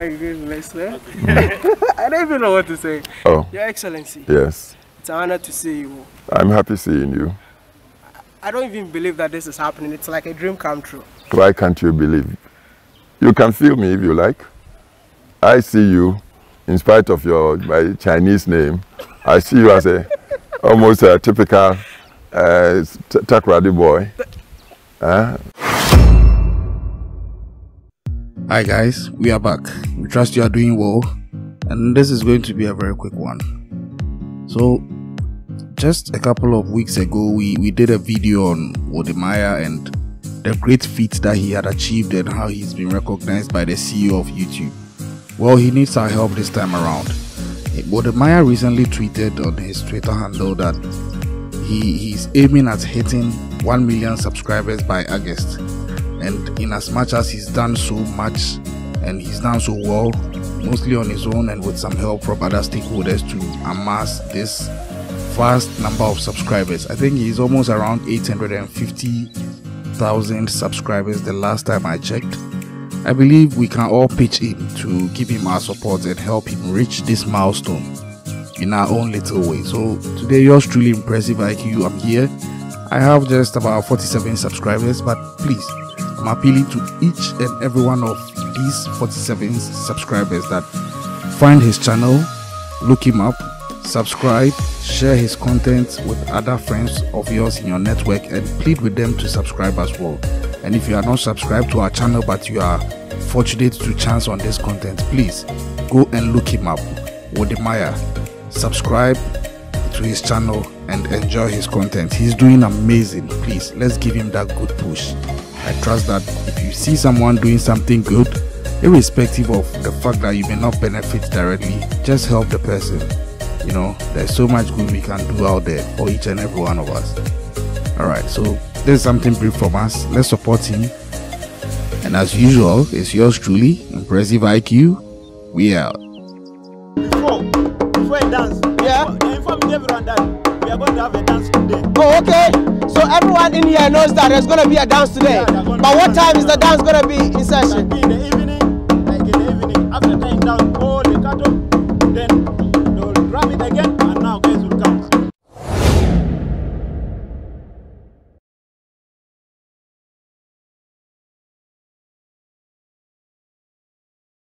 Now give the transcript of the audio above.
I don't even know what to say. Oh, Your Excellency, yes. it's an honor to see you. I'm happy seeing you. I don't even believe that this is happening. It's like a dream come true. Why can't you believe? You can feel me if you like. I see you, in spite of your my Chinese name, I see you as a almost a typical uh, t- Takoradi boy. Huh? Hi guys, we are back. We trust you are doing well, and this is going to be a very quick one. So, just a couple of weeks ago, we, we did a video on Wodemaya and the great feat that he had achieved and how he's been recognized by the CEO of YouTube. Well, he needs our help this time around. Wodemaya recently tweeted on his Twitter handle that he, he's aiming at hitting 1 million subscribers by August and in as much as he's done so much and he's done so well mostly on his own and with some help from other stakeholders to amass this vast number of subscribers. I think he's almost around 850000 subscribers the last time i checked. I believe we can all pitch in to give him our support and help him reach this milestone in our own little way. So today yours truly impressive iq i'm here. I have just about 47 subscribers but please I'm appealing to each and every one of these 47 subscribers that find his channel, look him up, subscribe, share his content with other friends of yours in your network, and plead with them to subscribe as well. And if you are not subscribed to our channel but you are fortunate to chance on this content, please go and look him up. Wodemaya. Subscribe to his channel and enjoy his content. He's doing amazing. Please, let's give him that good push. I trust that if you see someone doing something good, irrespective of the fact that you may not benefit directly, just help the person. You know, there's so much good we can do out there for each and every one of us. Alright, so there's something brief from us. Let's support him. And as usual, it's yours truly, Impressive IQ. We out. Before, before dance, Yeah. they informed everyone that are going to have a dance today. Oh, okay. So everyone in here knows that there's going to be a dance today. Yeah, but what time is the dance going to be in session? Like in the evening, like in the evening, after tying down all the cattle, then they'll grab it again, and now guys